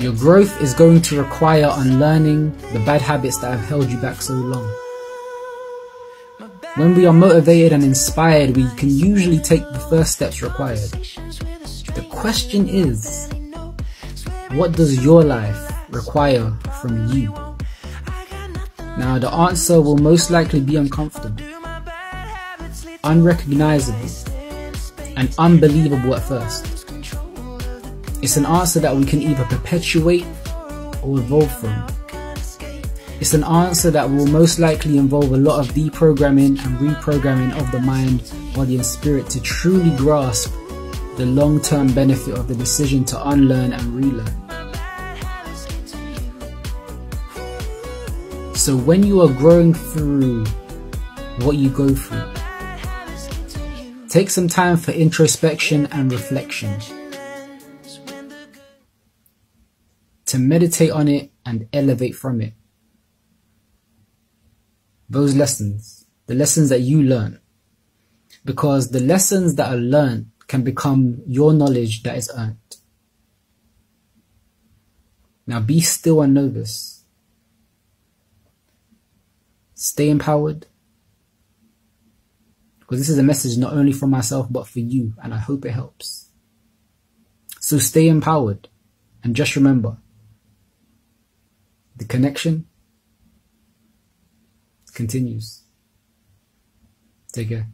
Your growth is going to require unlearning the bad habits that have held you back so long. When we are motivated and inspired, we can usually take the first steps required. The question is, what does your life require from you? Now, the answer will most likely be uncomfortable, unrecognizable, and unbelievable at first. It's an answer that we can either perpetuate or evolve from. It's an answer that will most likely involve a lot of deprogramming and reprogramming of the mind, body, and spirit to truly grasp the long term benefit of the decision to unlearn and relearn. So, when you are growing through what you go through, take some time for introspection and reflection. To meditate on it and elevate from it those lessons, the lessons that you learn. Because the lessons that are learned can become your knowledge that is earned. Now be still and know this. Stay empowered. Because this is a message not only for myself but for you, and I hope it helps. So stay empowered and just remember connection continues. Take care.